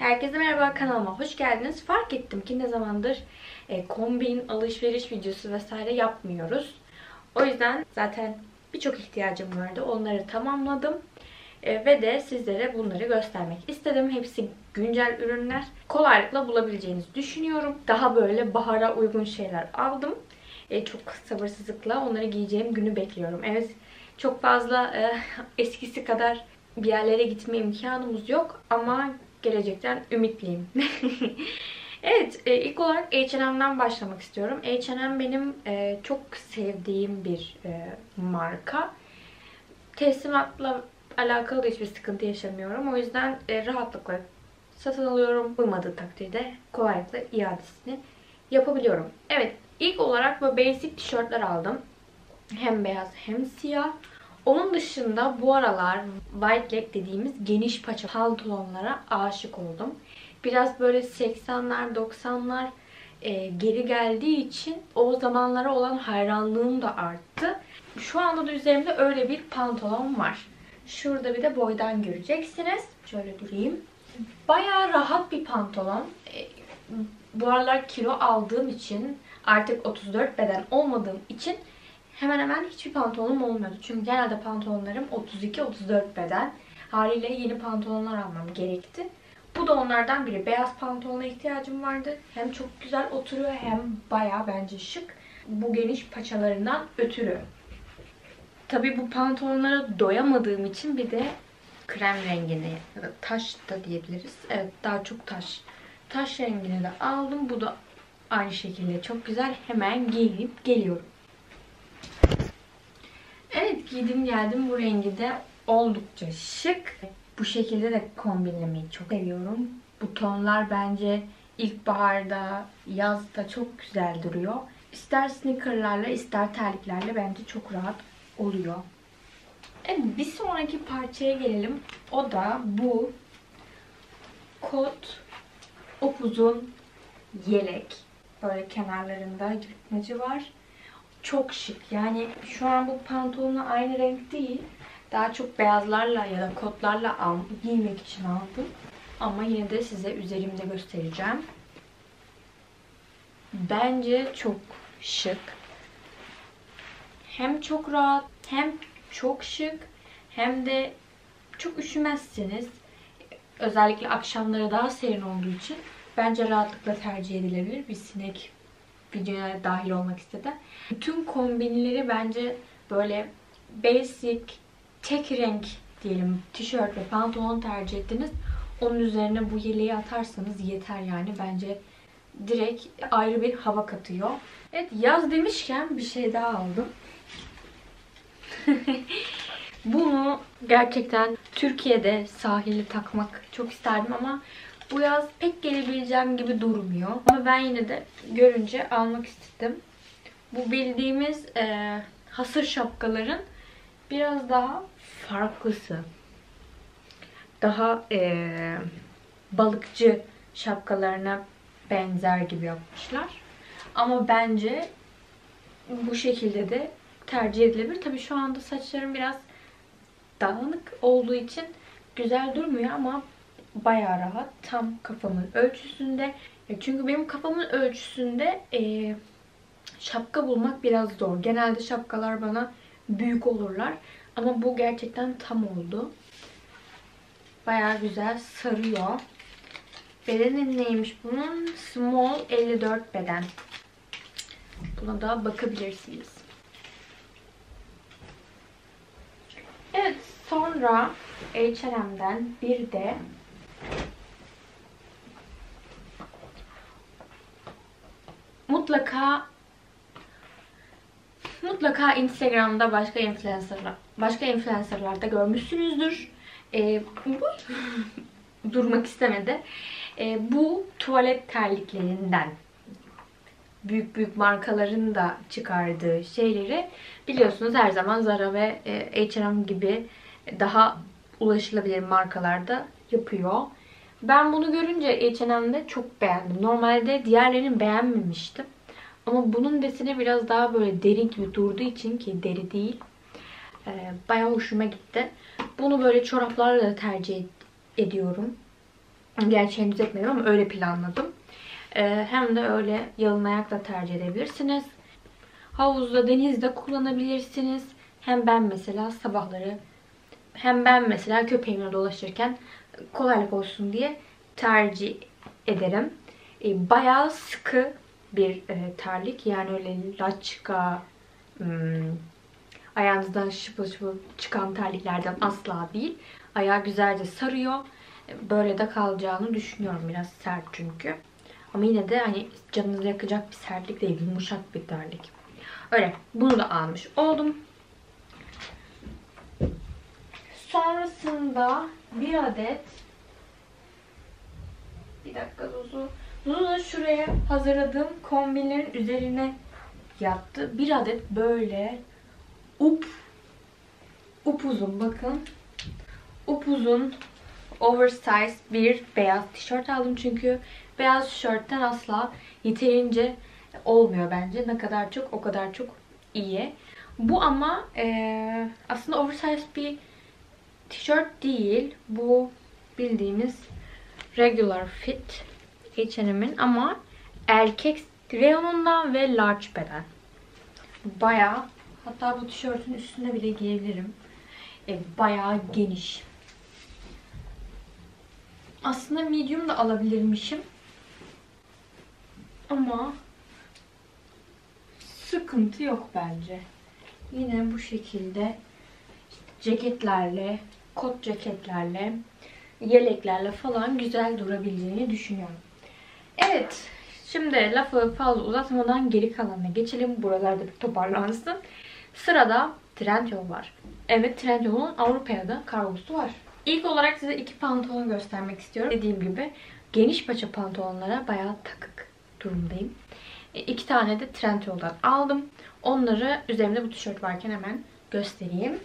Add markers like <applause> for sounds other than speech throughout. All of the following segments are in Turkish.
Herkese merhaba kanalıma hoş geldiniz. Fark ettim ki ne zamandır e, kombin, alışveriş videosu vesaire yapmıyoruz. O yüzden zaten birçok ihtiyacım vardı. Onları tamamladım. E, ve de sizlere bunları göstermek istedim. Hepsi güncel ürünler. Kolaylıkla bulabileceğinizi düşünüyorum. Daha böyle bahara uygun şeyler aldım. E, çok sabırsızlıkla onları giyeceğim günü bekliyorum. Evet çok fazla e, <laughs> eskisi kadar bir yerlere gitme imkanımız yok ama gelecekten ümitliyim. <laughs> evet, e, ilk olarak H&M'den başlamak istiyorum. H&M benim e, çok sevdiğim bir e, marka. Teslimatla alakalı hiçbir sıkıntı yaşamıyorum. O yüzden e, rahatlıkla satın alıyorum. Uymadığı takdirde kolaylıkla iadesini yapabiliyorum. Evet, ilk olarak böyle basic tişörtler aldım. Hem beyaz hem siyah. Onun dışında bu aralar white leg dediğimiz geniş paça pantolonlara aşık oldum. Biraz böyle 80'ler 90'lar e, geri geldiği için o zamanlara olan hayranlığım da arttı. Şu anda da üzerimde öyle bir pantolon var. Şurada bir de boydan göreceksiniz. Şöyle durayım. Bayağı rahat bir pantolon. E, bu aralar kilo aldığım için artık 34 beden olmadığım için hemen hemen hiçbir pantolonum olmuyordu. Çünkü genelde pantolonlarım 32-34 beden. Haliyle yeni pantolonlar almam gerekti. Bu da onlardan biri. Beyaz pantolona ihtiyacım vardı. Hem çok güzel oturuyor hem baya bence şık. Bu geniş paçalarından ötürü. Tabii bu pantolonlara doyamadığım için bir de krem rengini ya da taş da diyebiliriz. Evet daha çok taş. Taş rengini de aldım. Bu da aynı şekilde çok güzel. Hemen giyinip geliyorum. Evet giydim geldim. Bu rengi de oldukça şık. Bu şekilde de kombinlemeyi çok seviyorum. Bu tonlar bence ilkbaharda, yazda çok güzel duruyor. İster sneakerlarla ister terliklerle bence çok rahat oluyor. Evet bir sonraki parçaya gelelim. O da bu kot upuzun yelek. Böyle kenarlarında yırtmacı var. Çok şık. Yani şu an bu pantolonla aynı renk değil. Daha çok beyazlarla ya da kotlarla al, giymek için aldım. Ama yine de size üzerimde göstereceğim. Bence çok şık. Hem çok rahat, hem çok şık, hem de çok üşümezsiniz. Özellikle akşamları daha serin olduğu için bence rahatlıkla tercih edilebilir. Bir sinek videoya dahil olmak istedi. Bütün kombinleri bence böyle basic, tek renk diyelim tişört ve pantolon tercih ettiniz. Onun üzerine bu yeleği atarsanız yeter yani. Bence direkt ayrı bir hava katıyor. Evet yaz demişken bir şey daha aldım. <laughs> Bunu gerçekten Türkiye'de sahili takmak çok isterdim ama bu yaz pek gelebileceğim gibi durmuyor. Ama ben yine de görünce almak istedim. Bu bildiğimiz e, hasır şapkaların biraz daha farklısı. Daha e, balıkçı şapkalarına benzer gibi yapmışlar. Ama bence bu şekilde de tercih edilebilir. Tabii şu anda saçlarım biraz dağınık olduğu için güzel durmuyor ama bayağı rahat. Tam kafamın ölçüsünde. Çünkü benim kafamın ölçüsünde e, şapka bulmak biraz zor. Genelde şapkalar bana büyük olurlar. Ama bu gerçekten tam oldu. Bayağı güzel sarıyor. Bedenin neymiş bunun? Small 54 beden. Buna da bakabilirsiniz. Evet sonra H&M'den bir de mutlaka mutlaka Instagram'da başka influencerlar başka influencerlarda görmüşsünüzdür. Ee, bu durmak istemedi. Ee, bu tuvalet terliklerinden büyük büyük markaların da çıkardığı şeyleri biliyorsunuz her zaman Zara ve H&M gibi daha ulaşılabilir markalarda yapıyor. Ben bunu görünce H&M'de çok beğendim. Normalde diğerlerini beğenmemiştim. Ama bunun deseni biraz daha böyle deri gibi durduğu için ki deri değil. E, bayağı hoşuma gitti. Bunu böyle çoraplarla da tercih ediyorum. Gerçi henüz etmedim ama öyle planladım. Ee, hem de öyle yalın ayakla tercih edebilirsiniz. Havuzda, denizde kullanabilirsiniz. Hem ben mesela sabahları hem ben mesela köpeğimle dolaşırken kolaylık olsun diye tercih ederim. E, bayağı sıkı bir e, terlik. Yani öyle laçka hmm, ayağınızdan şıpıl şıpıl çıkan terliklerden asla değil. Ayağı güzelce sarıyor. E, böyle de kalacağını düşünüyorum. Biraz sert çünkü. Ama yine de hani canınızı yakacak bir sertlik değil. Yumuşak bir terlik. Öyle. Bunu da almış oldum. Sonrasında bir adet bir dakika Zuzu. Zuzu da şuraya hazırladığım kombinlerin üzerine yattı. Bir adet böyle up upuzun bakın. Upuzun oversize bir beyaz tişört aldım çünkü beyaz tişörtten asla yeterince olmuyor bence. Ne kadar çok o kadar çok iyi. Bu ama e, aslında oversize bir tişört değil. Bu bildiğimiz regular fit H&M'in ama erkek reyonundan ve large beden. Baya hatta bu tişörtün üstüne bile giyebilirim. E, bayağı geniş. Aslında medium da alabilirmişim. Ama sıkıntı yok bence. Yine bu şekilde ceketlerle, kot ceketlerle, yeleklerle falan güzel durabileceğini düşünüyorum. Evet, şimdi lafı fazla uzatmadan geri kalanına geçelim. Buralarda bir toparlansın. Sırada Trendyol var. Evet, Trendyol'un Avrupa'ya da kargosu var. İlk olarak size iki pantolon göstermek istiyorum. Dediğim gibi geniş paça pantolonlara bayağı takık durumdayım. E, iki tane de Trendyol'dan aldım. Onları üzerimde bu tişört varken hemen göstereyim.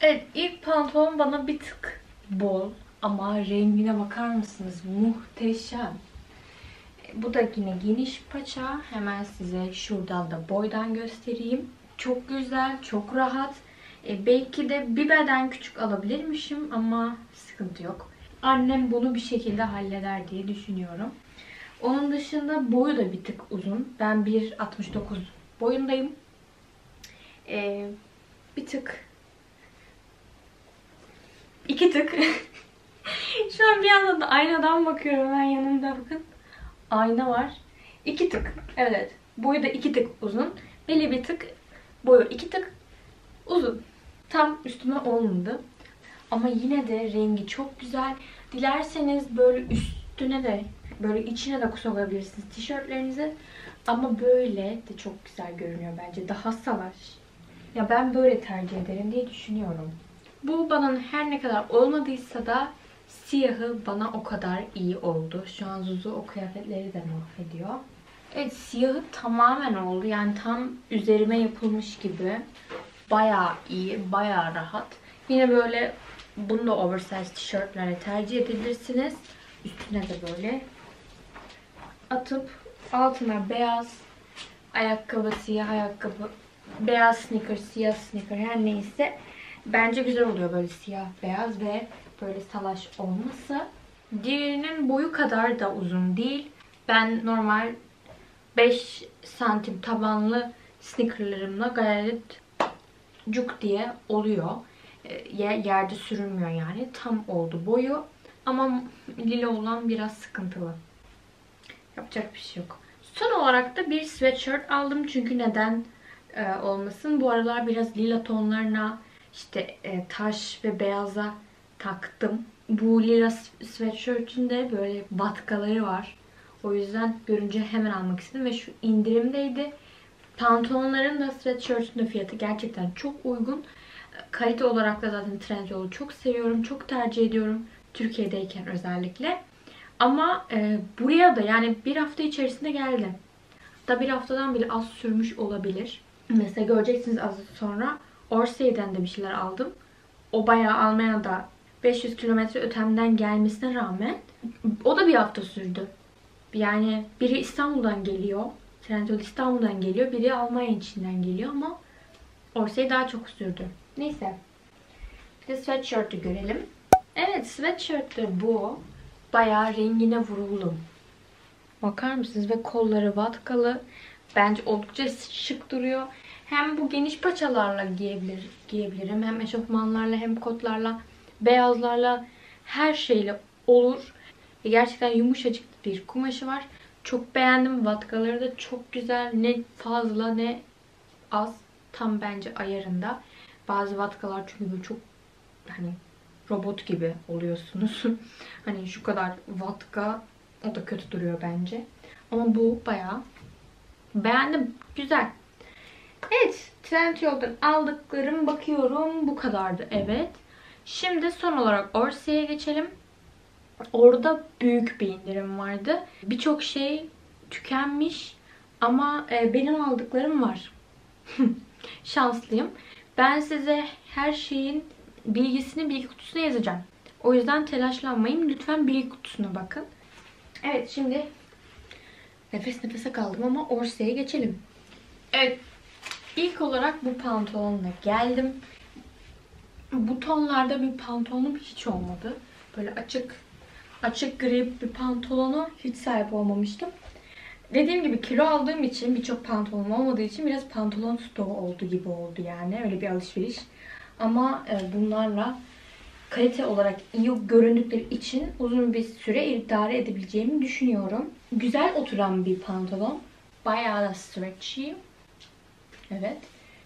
Evet ilk pantolon bana bir tık bol ama rengine bakar mısınız? Muhteşem. Bu da yine geniş paça. Hemen size şuradan da boydan göstereyim. Çok güzel, çok rahat. E, belki de bir beden küçük alabilirmişim ama sıkıntı yok. Annem bunu bir şekilde halleder diye düşünüyorum. Onun dışında boyu da bir tık uzun. Ben 1.69 boyundayım. E, bir tık iki tık <laughs> Şu an bir yandan da aynadan bakıyorum ben yanımda bakın. Ayna var. İki tık. Evet. Boyu da iki tık uzun. Beli bir tık. Boyu iki tık uzun. Tam üstüme olmadı. Ama yine de rengi çok güzel. Dilerseniz böyle üstüne de böyle içine de sokabilirsiniz tişörtlerinizi. Ama böyle de çok güzel görünüyor bence. Daha salaş. Ya ben böyle tercih ederim diye düşünüyorum. Bu bana her ne kadar olmadıysa da siyahı bana o kadar iyi oldu. Şu an Zuzu o kıyafetleri de mahvediyor. Evet siyahı tamamen oldu. Yani tam üzerime yapılmış gibi. Bayağı iyi, bayağı rahat. Yine böyle bunu da oversize tişörtlerle tercih edebilirsiniz. Üstüne de böyle atıp altına beyaz ayakkabı, siyah ayakkabı, beyaz sneaker, siyah sneaker her neyse bence güzel oluyor böyle siyah, beyaz ve böyle salaş olması. Diğerinin boyu kadar da uzun değil. Ben normal 5 santim tabanlı sneakerlarımla gayet cuk diye oluyor. E, yerde sürünmüyor yani. Tam oldu boyu. Ama lila olan biraz sıkıntılı. Yapacak bir şey yok. Son olarak da bir sweatshirt aldım. Çünkü neden e, olmasın. Bu aralar biraz lila tonlarına işte e, taş ve beyaza taktım. Bu lila sweatshirt'ün de böyle vatkaları var. O yüzden görünce hemen almak istedim ve şu indirimdeydi. Pantolonların da sweatshirt'ün de fiyatı gerçekten çok uygun. Kalite olarak da zaten Trendyol'u çok seviyorum. Çok tercih ediyorum. Türkiye'deyken özellikle. Ama e, buraya da yani bir hafta içerisinde geldi. Da bir haftadan bile az sürmüş olabilir. Mesela göreceksiniz az sonra Orsay'den de bir şeyler aldım. O bayağı almaya da 500 kilometre ötemden gelmesine rağmen o da bir hafta sürdü. Yani biri İstanbul'dan geliyor. Trendyol İstanbul'dan geliyor. Biri Almanya içinden geliyor ama Orsay daha çok sürdü. Neyse. Bir de sweatshirt'ü görelim. Evet sweatshirt de bu. bayağı rengine vuruldum. Bakar mısınız? Ve kolları vatkalı. Bence oldukça şık duruyor. Hem bu geniş paçalarla giyebilir, giyebilirim. Hem eşofmanlarla hem kotlarla, beyazlarla her şeyle olur. Ve gerçekten yumuşacık bir kumaşı var. Çok beğendim. Vatkaları da çok güzel. Ne fazla ne az. Tam bence ayarında. Bazı vatkalar çünkü böyle çok hani robot gibi oluyorsunuz. <laughs> hani şu kadar vatka o da kötü duruyor bence. Ama bu bayağı beğendim. Güzel. Evet. Trendyol'dan aldıklarım bakıyorum. Bu kadardı. Evet. Şimdi son olarak Orse'ye geçelim. Orada büyük bir indirim vardı. Birçok şey tükenmiş ama e, benim aldıklarım var. <laughs> Şanslıyım. Ben size her şeyin bilgisini bilgi kutusuna yazacağım. O yüzden telaşlanmayın. Lütfen bilgi kutusuna bakın. Evet şimdi nefes nefese kaldım ama Orse'ye geçelim. Evet. İlk olarak bu pantolonla geldim. Bu tonlarda bir pantolonum hiç olmadı. Böyle açık açık gri bir pantolonu hiç sahip olmamıştım. Dediğim gibi kilo aldığım için birçok pantolon olmadığı için biraz pantolon stoğu oldu gibi oldu yani. Öyle bir alışveriş. Ama e, bunlarla kalite olarak iyi göründükleri için uzun bir süre idare edebileceğimi düşünüyorum. Güzel oturan bir pantolon. Bayağı da stretchy. Evet.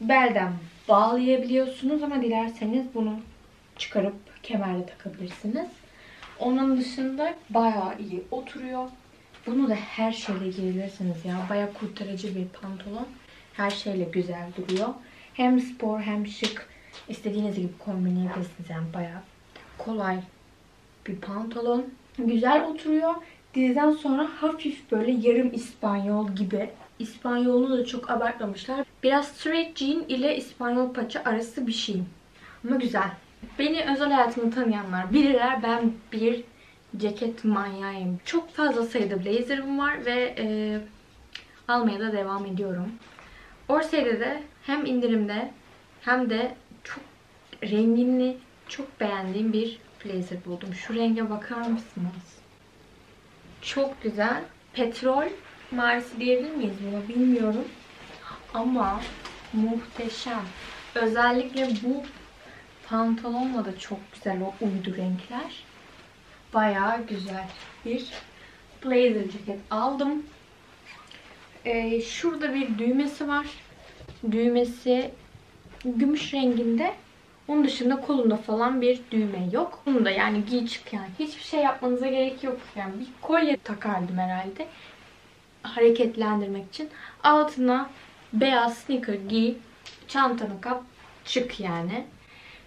Belden bağlayabiliyorsunuz ama dilerseniz bunu çıkarıp kemerle takabilirsiniz. Onun dışında bayağı iyi oturuyor. Bunu da her şeyle giyebilirsiniz ya. Bayağı kurtarıcı bir pantolon. Her şeyle güzel duruyor. Hem spor hem şık. İstediğiniz gibi kombinleyebilirsiniz. Yani bayağı kolay bir pantolon. Güzel oturuyor. Dizden sonra hafif böyle yarım İspanyol gibi. İspanyolunu da çok abartmamışlar. Biraz straight jean ile İspanyol paça arası bir şey. Ama güzel. Beni özel hayatımı tanıyanlar bilirler. Ben bir ceket manyağıyım. Çok fazla sayıda blazerım var ve e, almaya da devam ediyorum. Orsay'da de hem indirimde hem de çok rengini çok beğendiğim bir blazer buldum. Şu renge bakar mısınız? Çok güzel. Petrol mavisi diyebilir miyiz buna bilmiyorum. Ama muhteşem. Özellikle bu pantolonla da çok güzel o uydu renkler. Bayağı güzel bir blazer ceket aldım. Ee, şurada bir düğmesi var. Düğmesi gümüş renginde. Onun dışında kolunda falan bir düğme yok. Bunu da yani giy çık yani. Hiçbir şey yapmanıza gerek yok. Yani bir kolye takardım herhalde. Hareketlendirmek için. Altına beyaz sneaker giy. Çantanı kap. Çık yani.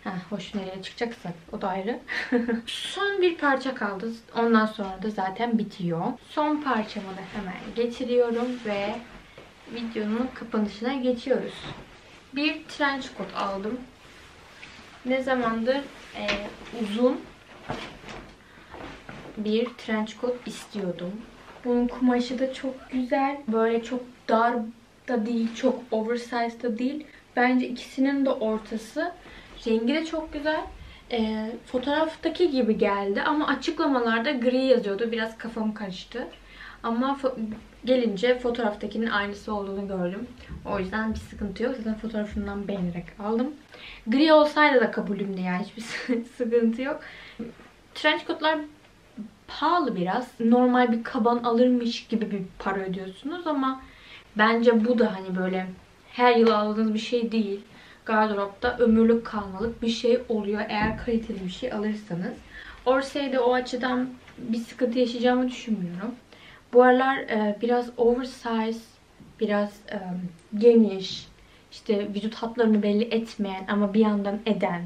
Heh, hoş nereye çıkacaksak o da ayrı. <laughs> Son bir parça kaldı. Ondan sonra da zaten bitiyor. Son parçamı da hemen getiriyorum ve videonun kapanışına geçiyoruz. Bir trench coat aldım. Ne zamandır e, uzun bir trench coat istiyordum. Bunun kumaşı da çok güzel. Böyle çok dar da değil, çok oversize da değil. Bence ikisinin de ortası. Rengi de çok güzel. E, fotoğraftaki gibi geldi ama açıklamalarda gri yazıyordu. Biraz kafam karıştı. Ama gelince fotoğraftakinin aynısı olduğunu gördüm. O yüzden bir sıkıntı yok. Zaten fotoğrafından beğenerek aldım. Gri olsaydı da kabulümdü yani. Hiçbir <laughs> sıkıntı yok. Trench coatlar pahalı biraz. Normal bir kaban alırmış gibi bir para ödüyorsunuz ama bence bu da hani böyle her yıl aldığınız bir şey değil. Gardıropta ömürlük kalmalık bir şey oluyor eğer kaliteli bir şey alırsanız. Orsay'da o açıdan bir sıkıntı yaşayacağımı düşünmüyorum. Bu aralar e, biraz oversize, biraz e, geniş, işte vücut hatlarını belli etmeyen ama bir yandan eden.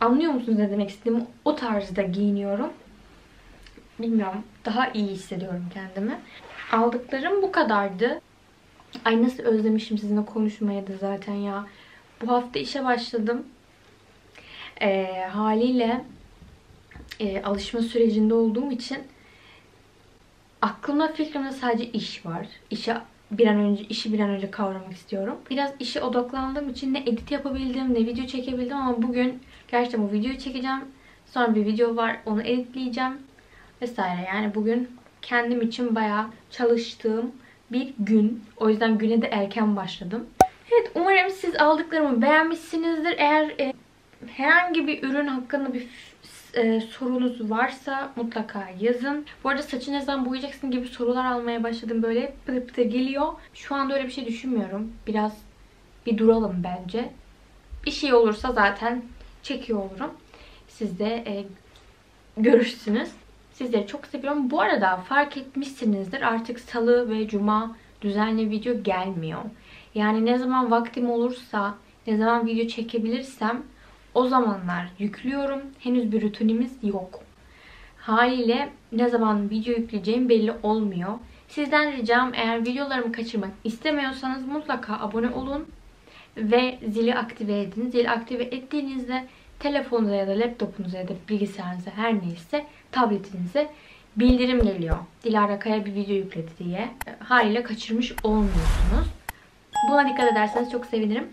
Anlıyor musunuz ne demek istediğimi? O tarzda giyiniyorum. Bilmiyorum. Daha iyi hissediyorum kendimi. Aldıklarım bu kadardı. Ay nasıl özlemişim sizinle konuşmayı da zaten ya. Bu hafta işe başladım. E, haliyle e, alışma sürecinde olduğum için aklımda fikrimde sadece iş var. İşe bir an önce işi bir an önce kavramak istiyorum. Biraz işe odaklandığım için ne edit yapabildim ne video çekebildim ama bugün gerçekten bu videoyu çekeceğim. Sonra bir video var onu editleyeceğim. Vesaire. Yani bugün kendim için bayağı çalıştığım bir gün. O yüzden güne de erken başladım. Evet umarım siz aldıklarımı beğenmişsinizdir. Eğer e, herhangi bir ürün hakkında bir e, sorunuz varsa mutlaka yazın. Bu arada saçı ne zaman boyayacaksın gibi sorular almaya başladım. Böyle pıtır pıtır geliyor. Şu anda öyle bir şey düşünmüyorum. Biraz bir duralım bence. Bir şey olursa zaten çekiyor olurum. Siz de e, görürsünüz. Sizleri çok seviyorum. Bu arada fark etmişsinizdir artık salı ve cuma düzenli video gelmiyor. Yani ne zaman vaktim olursa, ne zaman video çekebilirsem o zamanlar yüklüyorum. Henüz bir rutinimiz yok. Haliyle ne zaman video yükleyeceğim belli olmuyor. Sizden ricam eğer videolarımı kaçırmak istemiyorsanız mutlaka abone olun ve zili aktive edin. Zili aktive ettiğinizde telefonunuza ya da laptopunuza ya da bilgisayarınıza her neyse tabletinize bildirim geliyor. Dilara Kaya bir video yükledi diye. Haliyle kaçırmış olmuyorsunuz. Buna dikkat ederseniz çok sevinirim.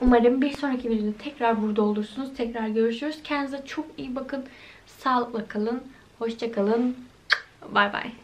Umarım bir sonraki videoda tekrar burada olursunuz. Tekrar görüşürüz. Kendinize çok iyi bakın. Sağlıkla kalın. Hoşça kalın. Bay bay.